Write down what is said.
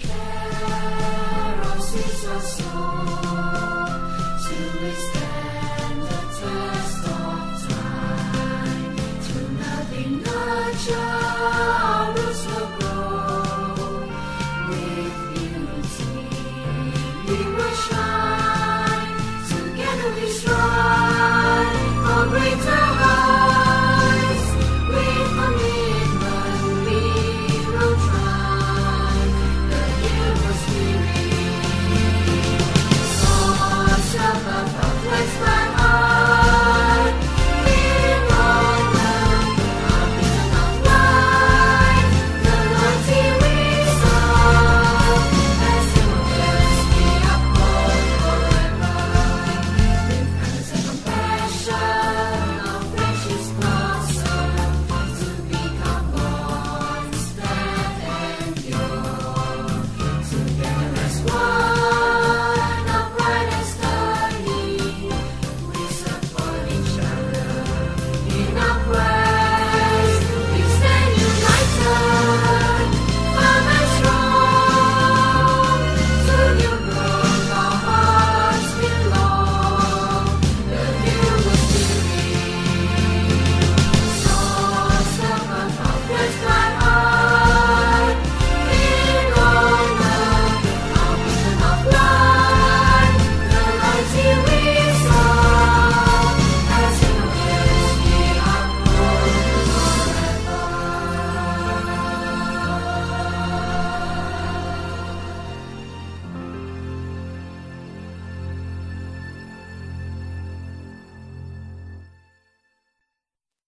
Church.